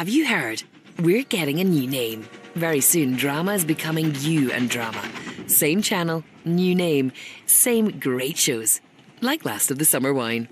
Have you heard? We're getting a new name. Very soon, drama is becoming U&Drama. Same channel, new name, same great shows. Like Last of the Summer Wine.